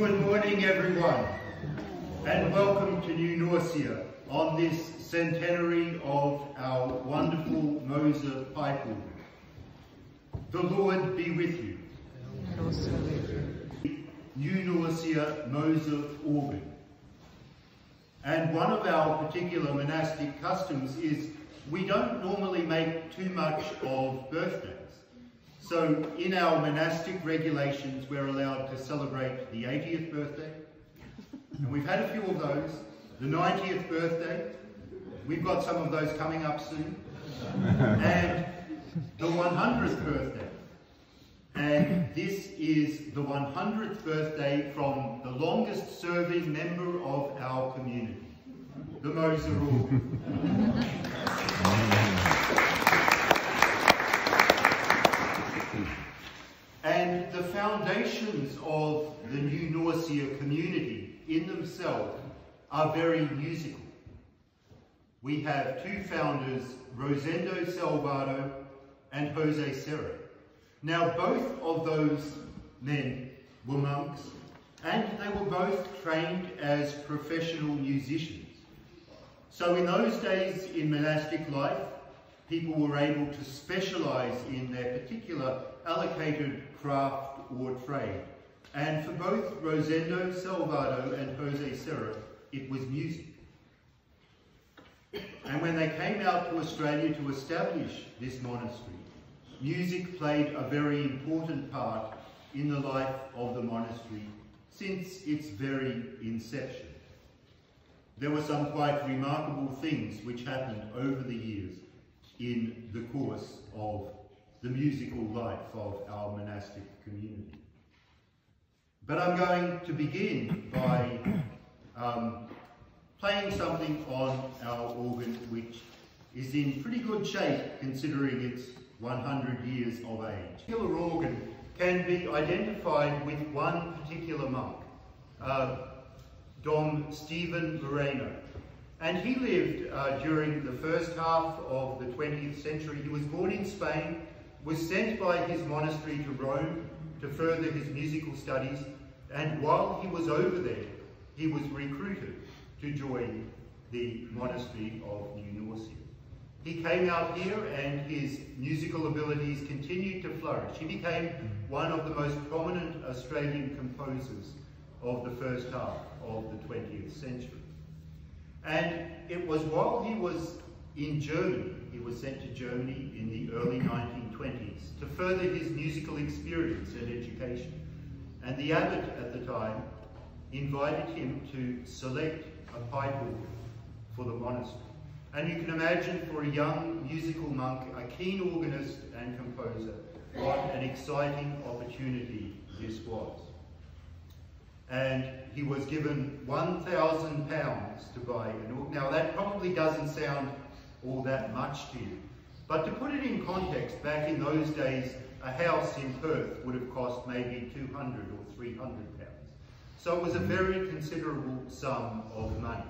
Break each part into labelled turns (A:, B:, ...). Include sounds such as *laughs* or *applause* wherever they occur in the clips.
A: Good morning, everyone, and welcome to New Norcia on this centenary of our wonderful Moser organ. The Lord be with you.
B: With you.
A: New Norcia Moser organ. And one of our particular monastic customs is we don't normally make too much of birthdays. So in our monastic regulations, we're allowed to celebrate the 80th birthday, and we've had a few of those, the 90th birthday, we've got some of those coming up soon, and the 100th birthday. And this is the 100th birthday from the longest serving member of our community, the Moser *laughs* And the foundations of the New Norcia community in themselves are very musical. We have two founders, Rosendo Salvado and Jose Serra. Now both of those men were monks and they were both trained as professional musicians. So in those days in monastic life, people were able to specialize in their particular allocated craft or trade. And for both Rosendo Salvado and Jose Serra, it was music. And when they came out to Australia to establish this monastery, music played a very important part in the life of the monastery since its very inception. There were some quite remarkable things which happened over the years in the course of the musical life of our monastic community. But I'm going to begin by um, playing something on our organ which is in pretty good shape considering its 100 years of age. The particular organ can be identified with one particular monk, uh, Dom Stephen Moreno. And he lived uh, during the first half of the 20th century. He was born in Spain, was sent by his monastery to Rome to further his musical studies, and while he was over there, he was recruited to join the monastery of New Norcia. He came out here and his musical abilities continued to flourish. He became one of the most prominent Australian composers of the first half of the 20th century. And it was while he was in Germany, he was sent to Germany in the early 1920s to further his musical experience and education. And the abbot at the time invited him to select a pipe organ for the monastery. And you can imagine for a young musical monk, a keen organist and composer, what an exciting opportunity this was. And he was given £1,000 to buy an organ. Now that probably doesn't sound all that much to you. But to put it in context, back in those days, a house in Perth would have cost maybe 200 or 300 pounds. So it was a very considerable sum of money.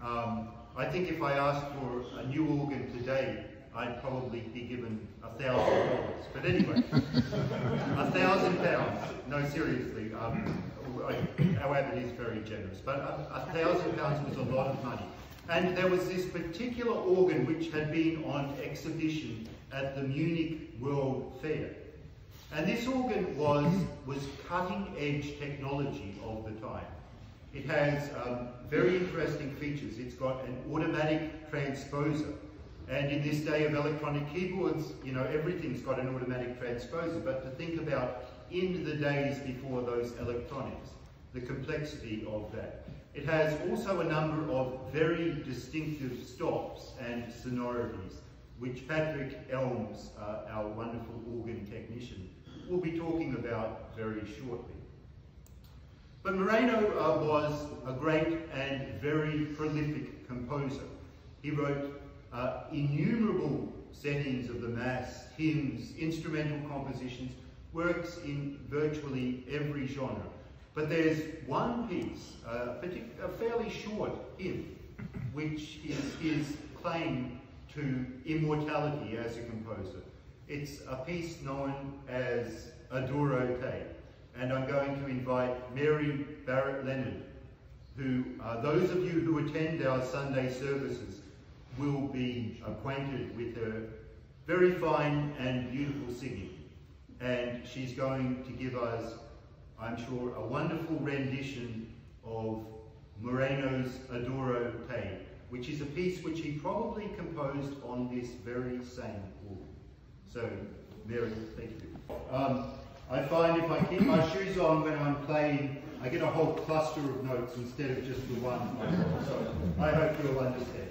A: Um, I think if I asked for a new organ today, I'd probably be given a thousand dollars. But anyway, a thousand pounds. No, seriously, um, I, our abbot is very generous. But a, a thousand pounds was a lot of money. And there was this particular organ which had been on exhibition at the Munich World Fair. And this organ was, was cutting edge technology of the time. It has um, very interesting features. It's got an automatic transposer. And in this day of electronic keyboards, you know, everything's got an automatic transposer. But to think about in the days before those electronics, the complexity of that. It has also a number of very distinctive stops and sonorities, which Patrick Elms, uh, our wonderful organ technician, will be talking about very shortly. But Moreno uh, was a great and very prolific composer. He wrote uh, innumerable settings of the Mass, hymns, instrumental compositions, works in virtually every genre. But there's one piece, uh, a fairly short hymn, which is his claim to immortality as a composer. It's a piece known as Adoro Te. and I'm going to invite Mary Barrett Lennard, who uh, those of you who attend our Sunday services will be acquainted with her very fine and beautiful singing. And she's going to give us, I'm sure, a wonderful rendition of Moreno's Adoro Te, which is a piece which he probably composed on this very same organ. So, Mary, thank you. Um, I find if I keep my shoes on when I'm playing, I get a whole cluster of notes instead of just the one. So I hope you'll understand.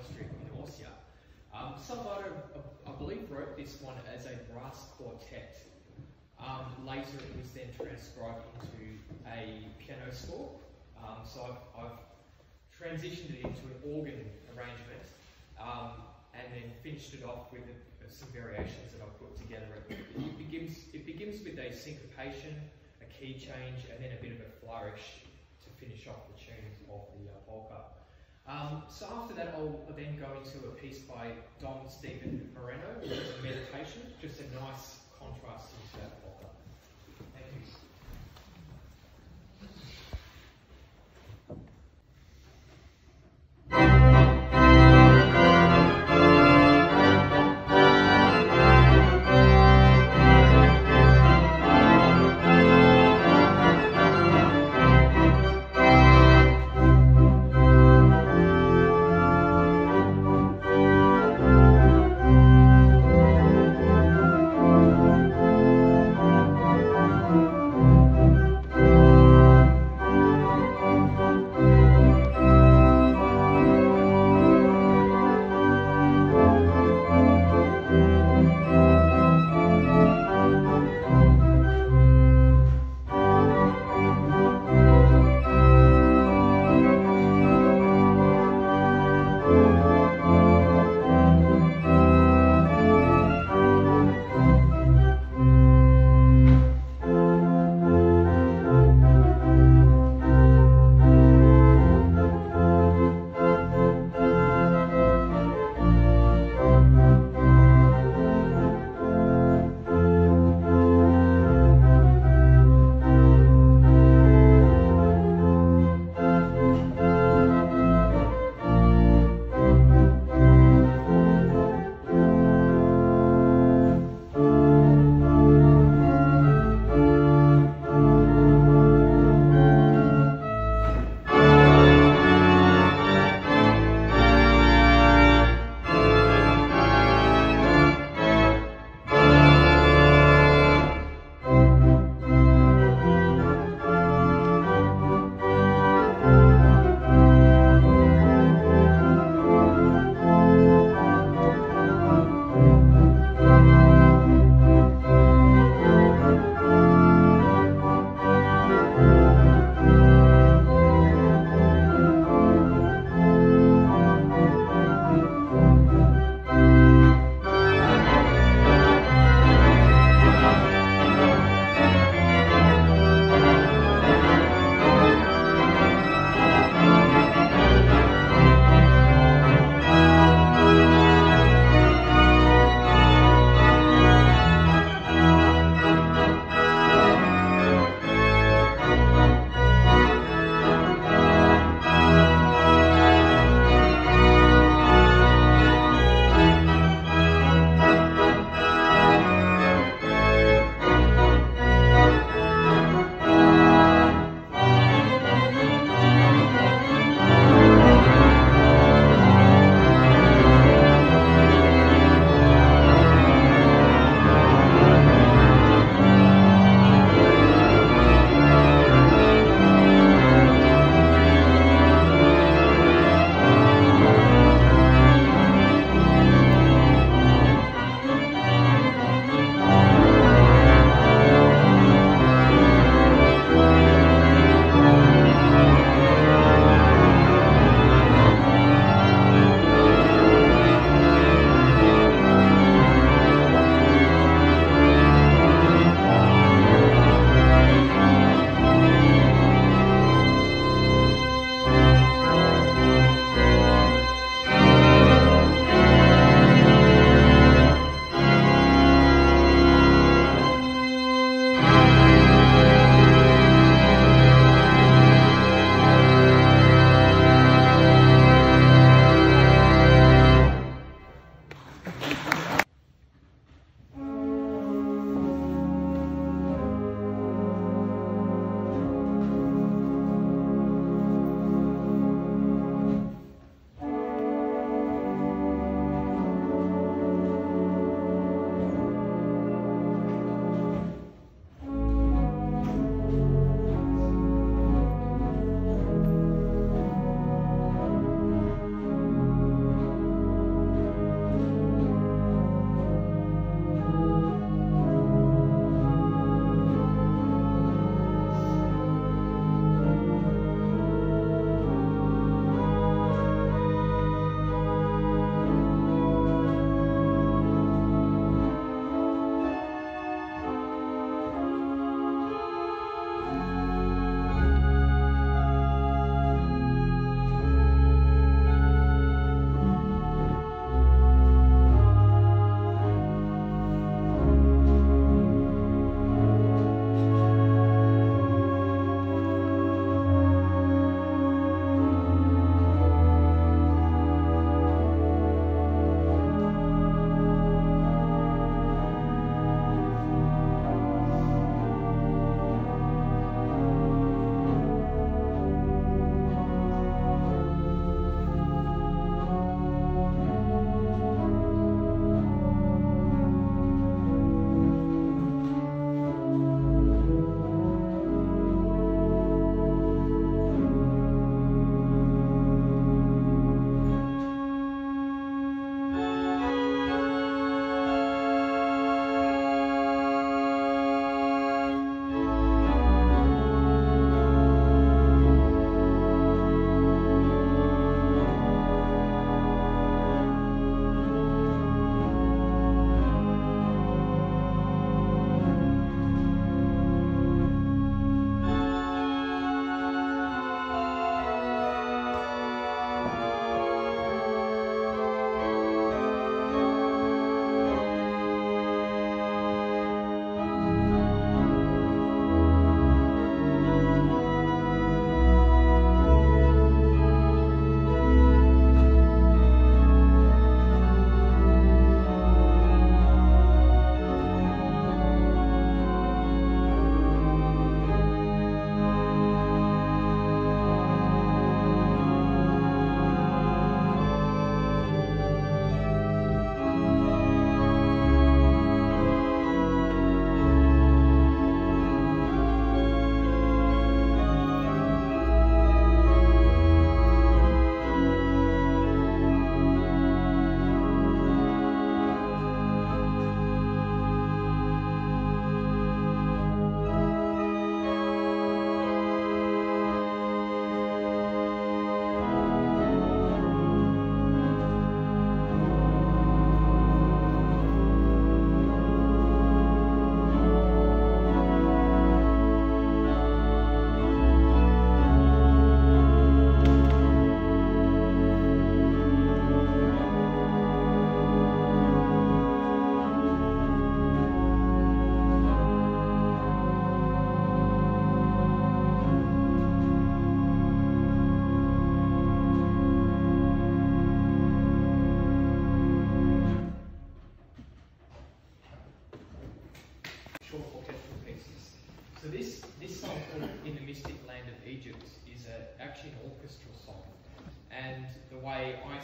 C: Monastery in Norcia. Um, I believe, wrote this one as a brass quartet. Um, later, it was then transcribed into a piano score. Um, so I've, I've, transitioned it into an organ arrangement um, and then finished it off with a, some variations that I've put together. It begins, it begins with a syncopation, a key change, and then a bit of a flourish to finish off the tune of the uh, polka. Um, so after that, I'll then go into a piece by Dom Stephen Moreno, meditation, just a nice contrast into that polka.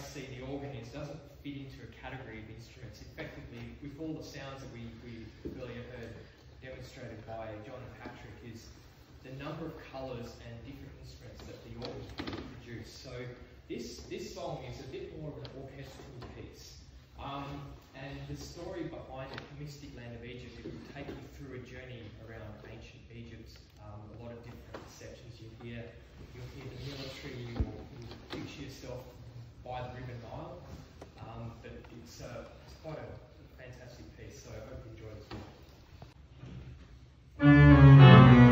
C: See the organ is doesn't fit into a category of instruments. Effectively, with all the sounds that we, we earlier heard demonstrated by John and Patrick, is the number of colours and different instruments that the organ can produce. So this this song is a bit more of an orchestral piece. Um, and the story behind it, Mystic Land of Egypt, it will take you through a journey around ancient Egypt. Um, a lot of different sections you'll hear. You'll hear the military, you'll, you'll picture yourself by the River Nile. Um, but it's, uh, it's quite a fantastic piece, so I hope you enjoy it as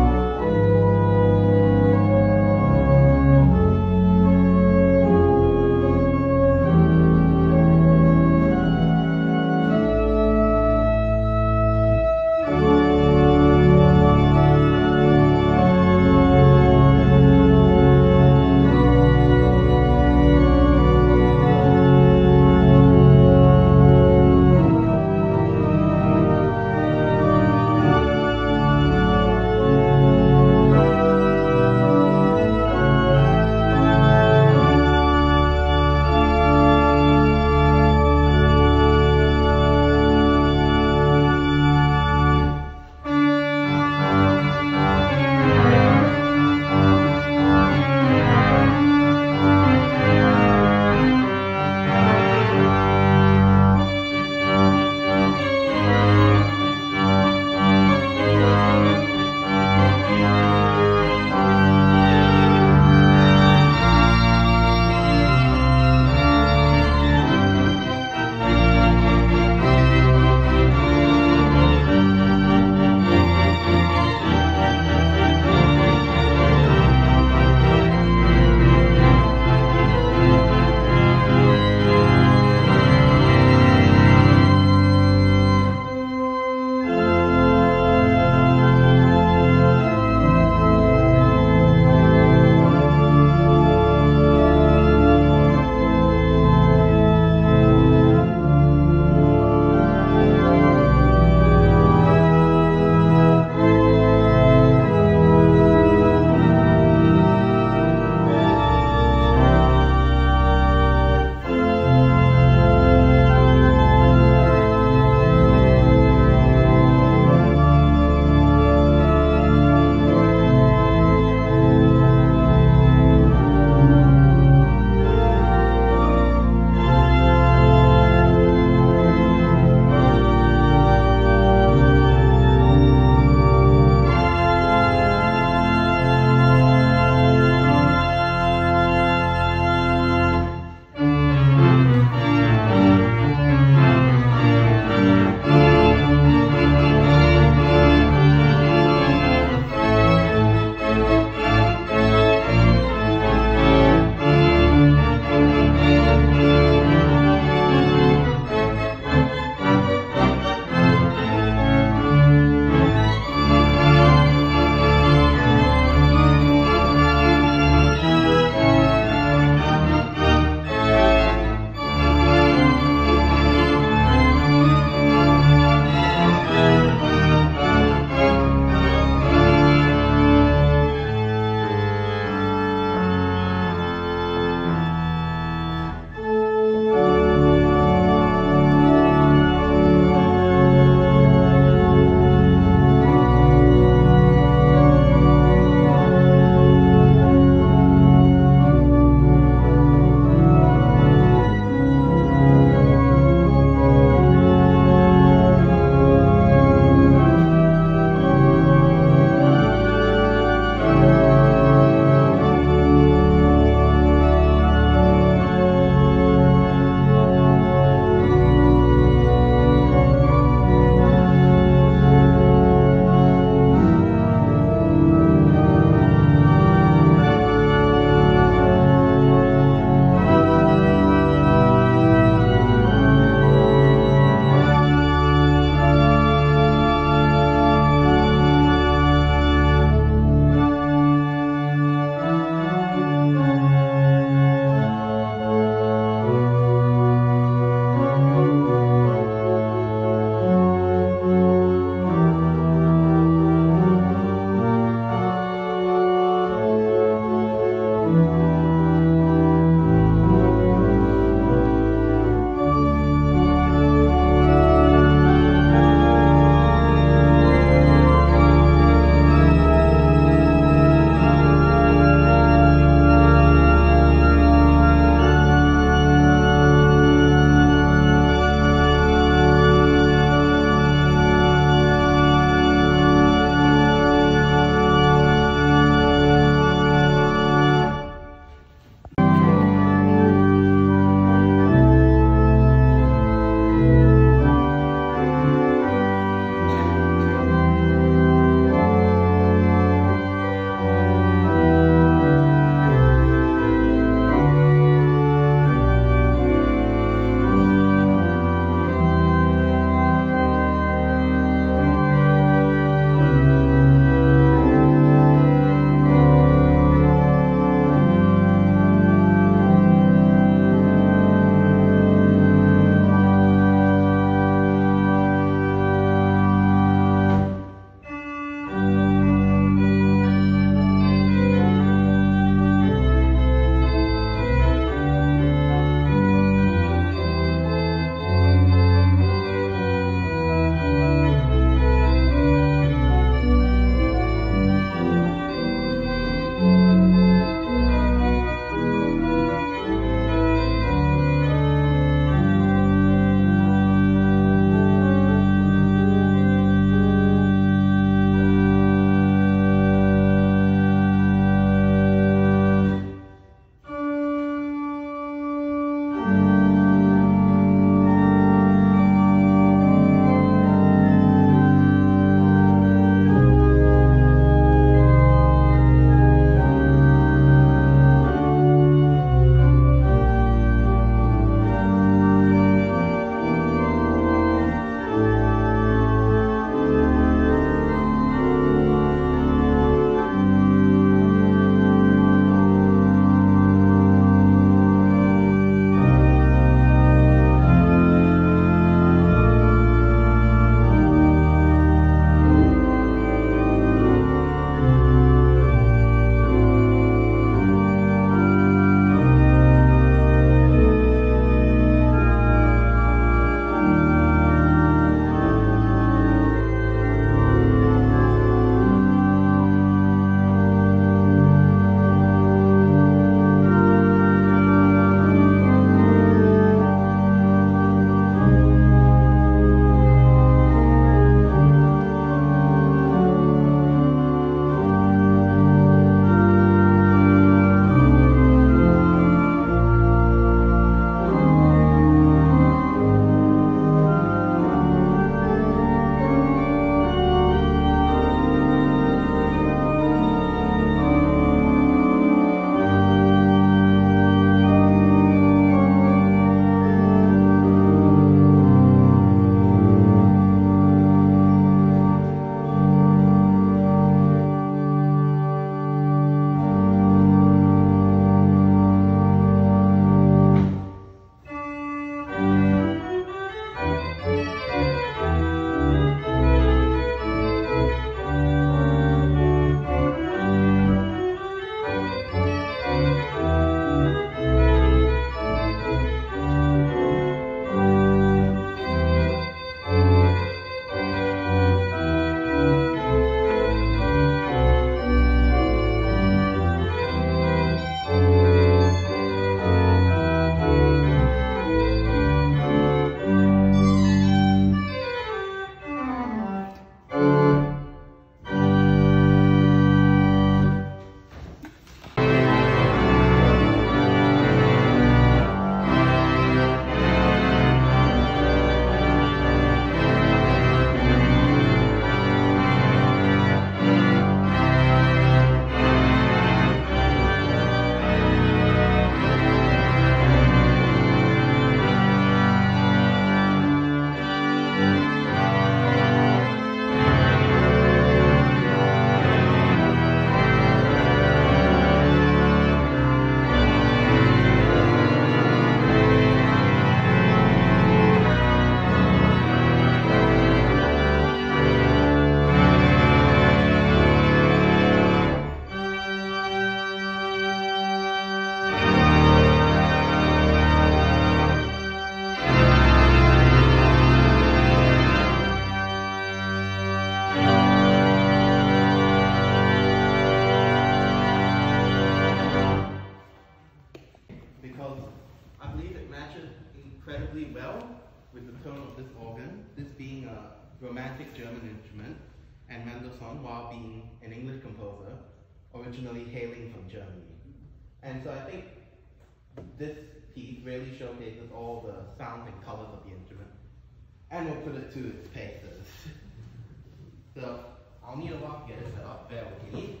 D: and we'll put it to its paces. *laughs* so I'll need a lot to get it set up, there with me.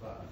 D: But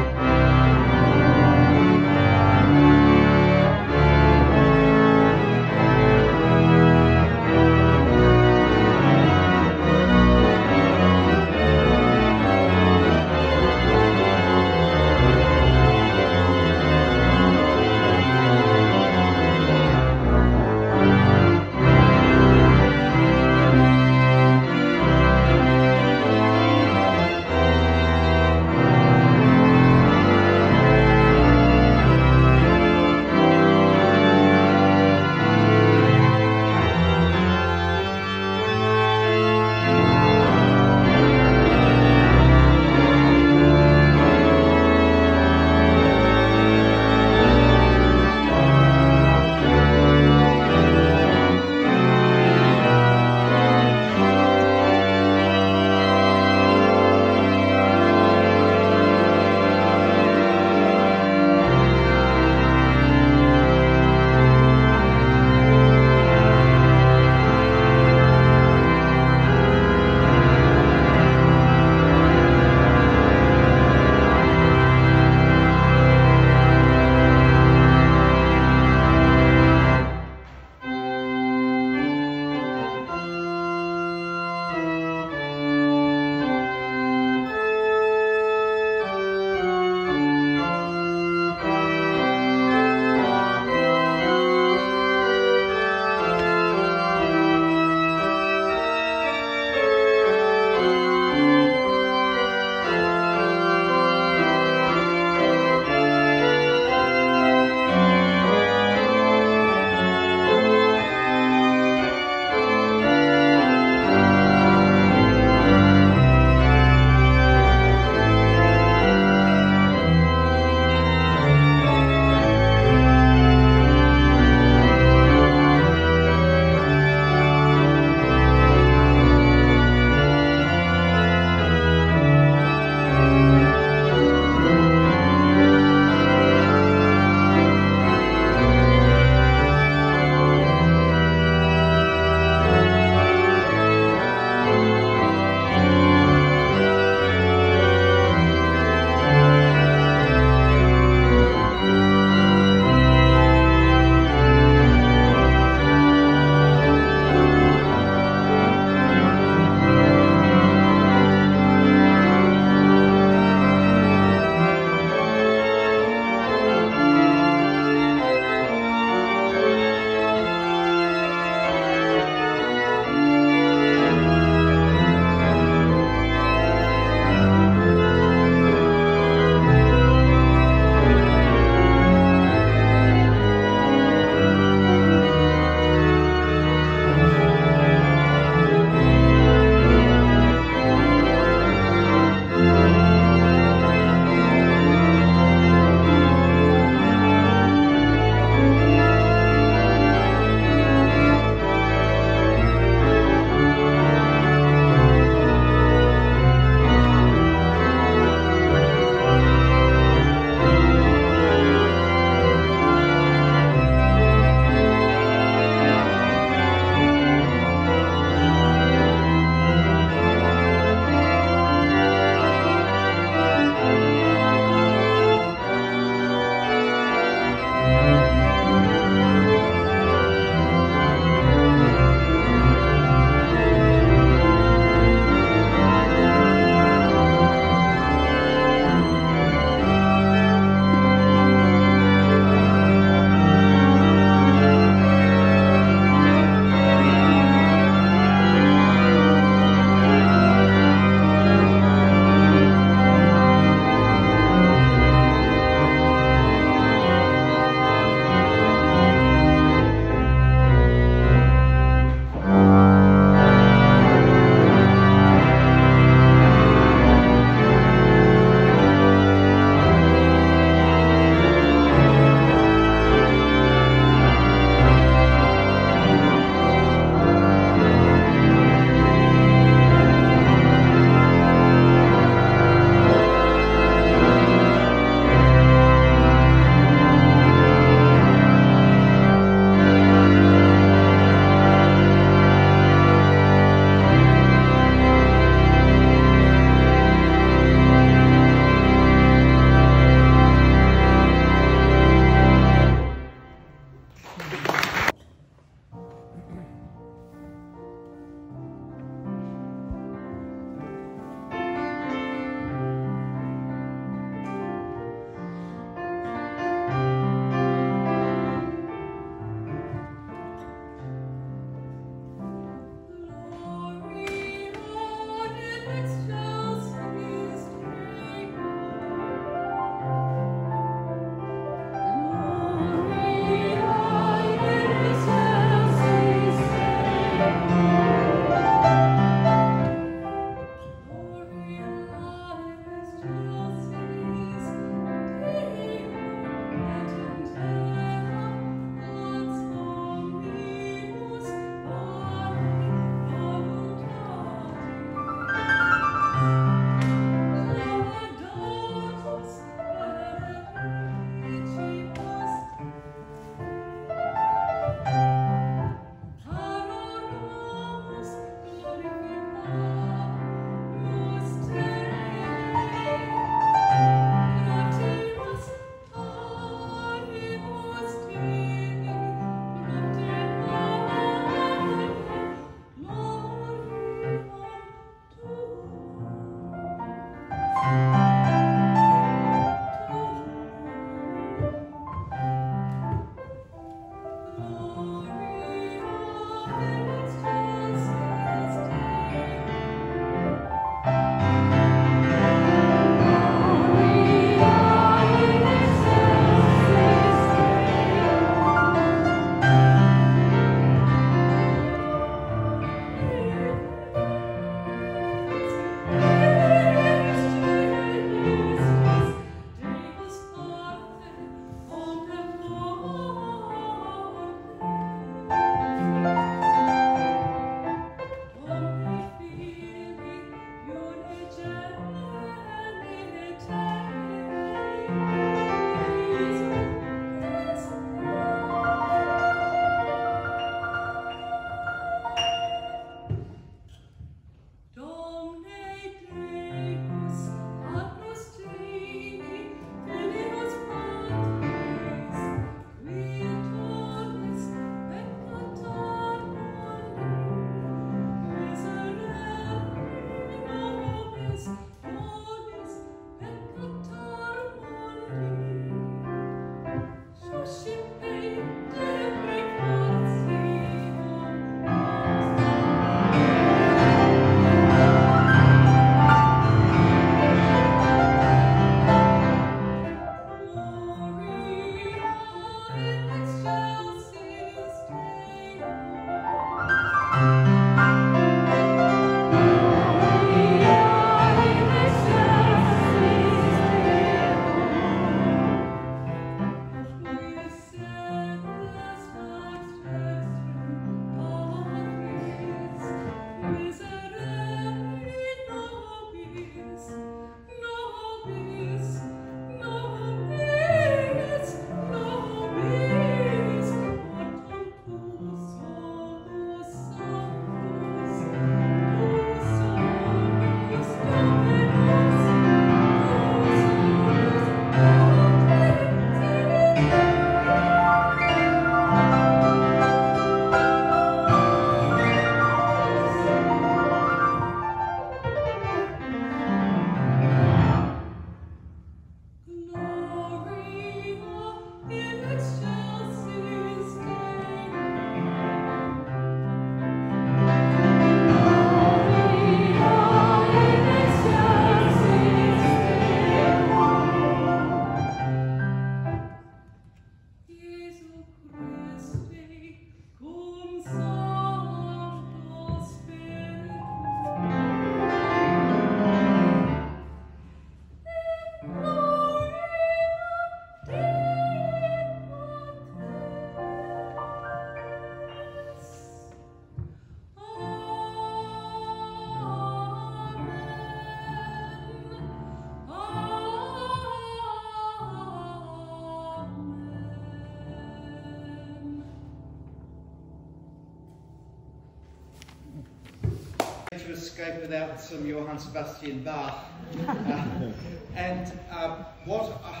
E: escape without some Johann Sebastian Bach. Uh, and uh, what uh,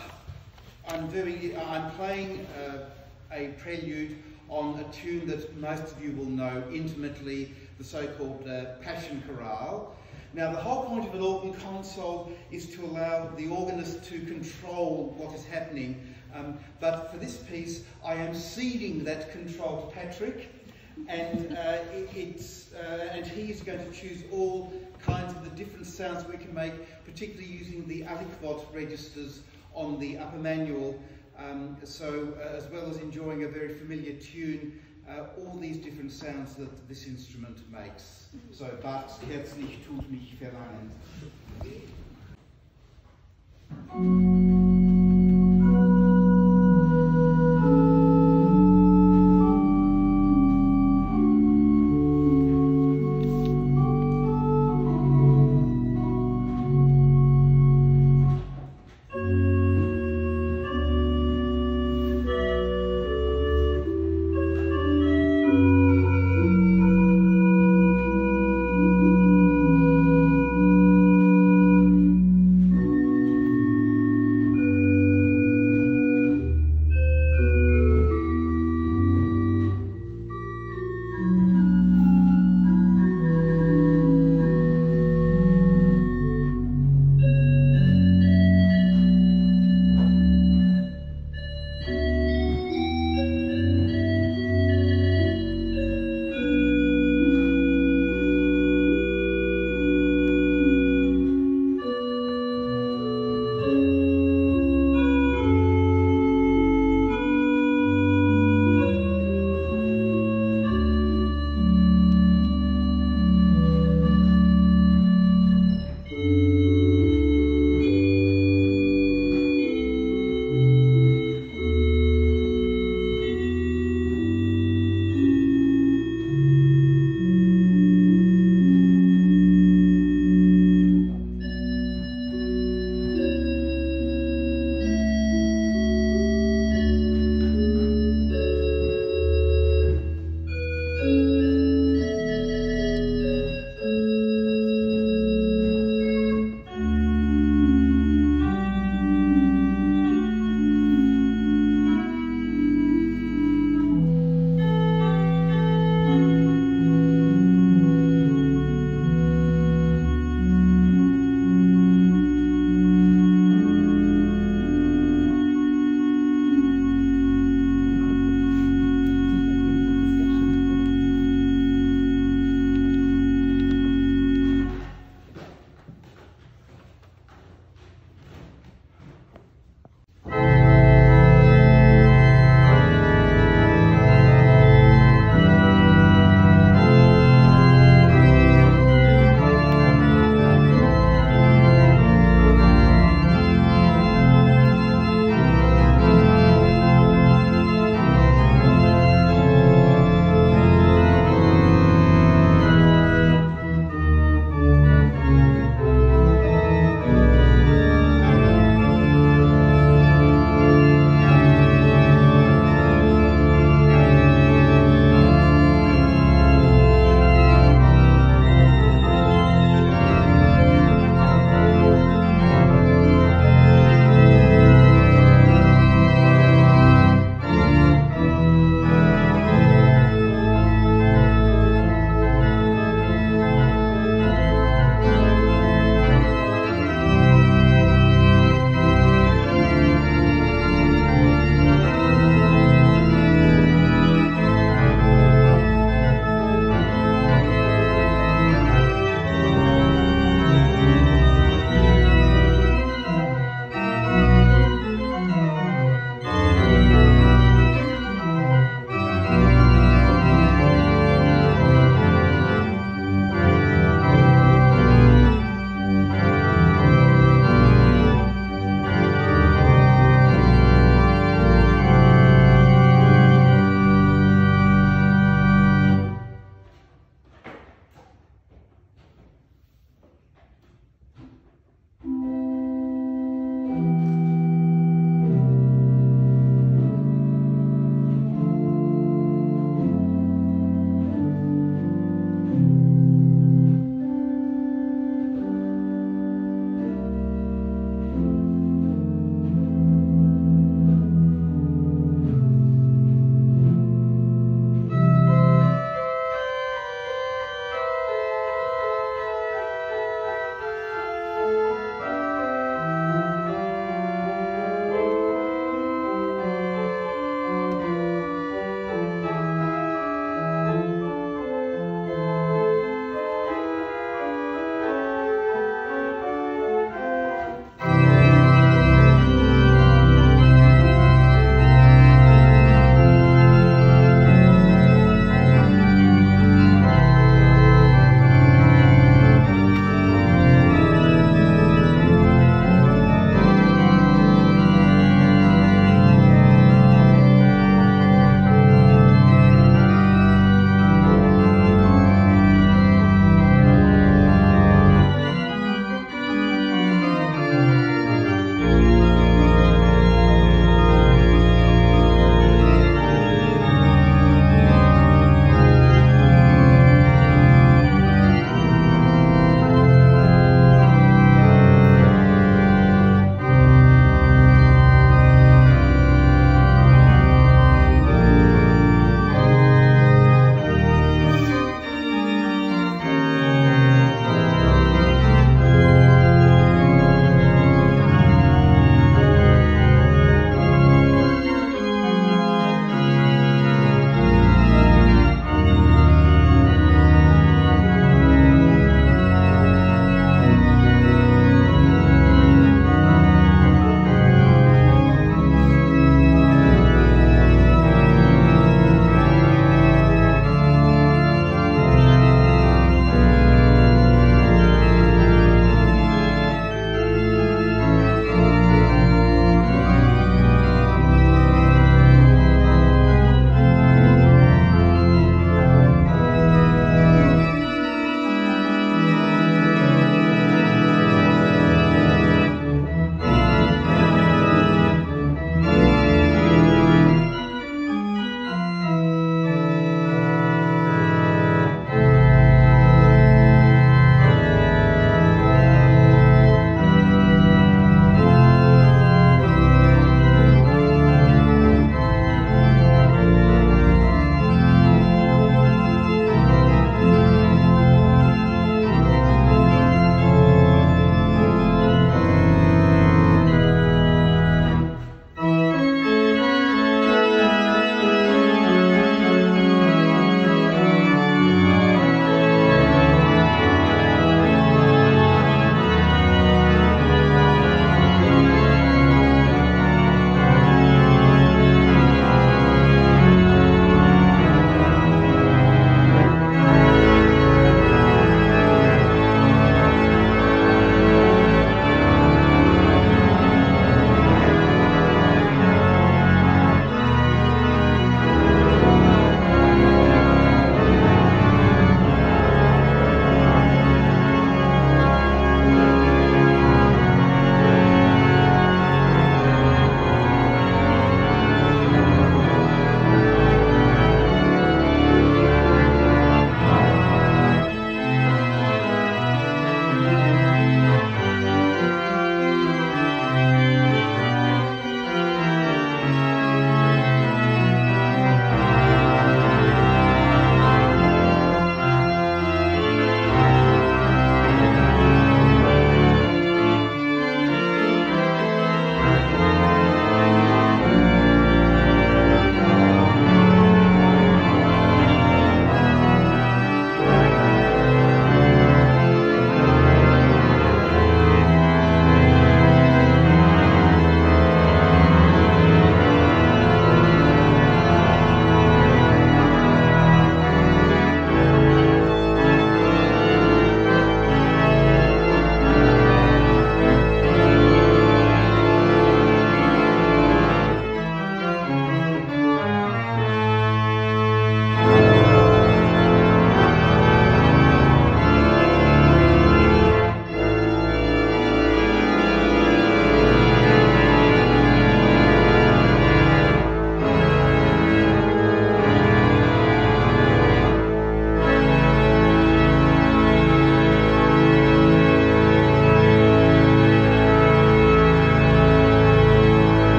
E: I'm doing, I'm playing uh, a prelude on a tune that most of you will know intimately, the so-called uh, Passion Chorale. Now, the whole point of an organ console is to allow the organist to control what is happening. Um, but for this piece, I am ceding that control to Patrick, and uh, it, it's uh, and he is going to choose all kinds of the different sounds we can make, particularly using the aliquot registers on the upper manual. Um, so, uh, as well as enjoying a very familiar tune, uh, all these different sounds that this instrument makes. So, Bach's herzlich tut mich verlangen.